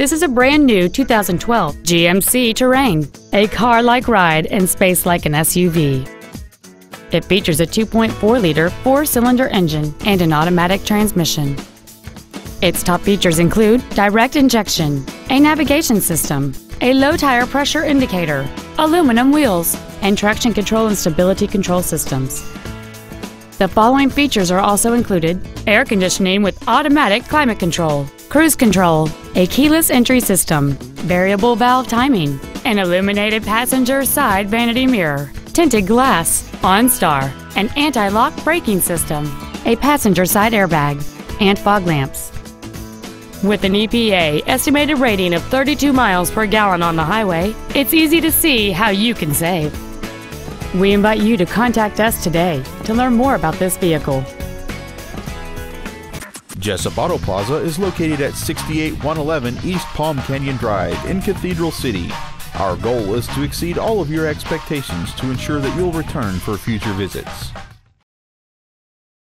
This is a brand new 2012 GMC Terrain, a car-like ride and space like an SUV. It features a 2.4-liter four-cylinder engine and an automatic transmission. Its top features include direct injection, a navigation system, a low tire pressure indicator, aluminum wheels, and traction control and stability control systems. The following features are also included air conditioning with automatic climate control, cruise control, a keyless entry system, variable valve timing, an illuminated passenger side vanity mirror, tinted glass, OnStar, an anti-lock braking system, a passenger side airbag, and fog lamps. With an EPA estimated rating of 32 miles per gallon on the highway, it's easy to see how you can save. We invite you to contact us today to learn more about this vehicle. Jessup Auto Plaza is located at 68111 East Palm Canyon Drive in Cathedral City. Our goal is to exceed all of your expectations to ensure that you'll return for future visits.